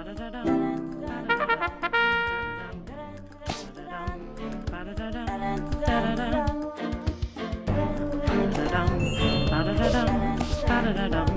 Da-da-da-dum, da-da-da-dum, ba-da-da-dum,